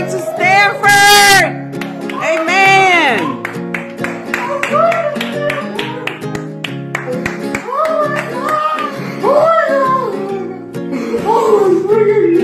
going to Stanford. Amen. Oh, my God. Oh, my God. Oh,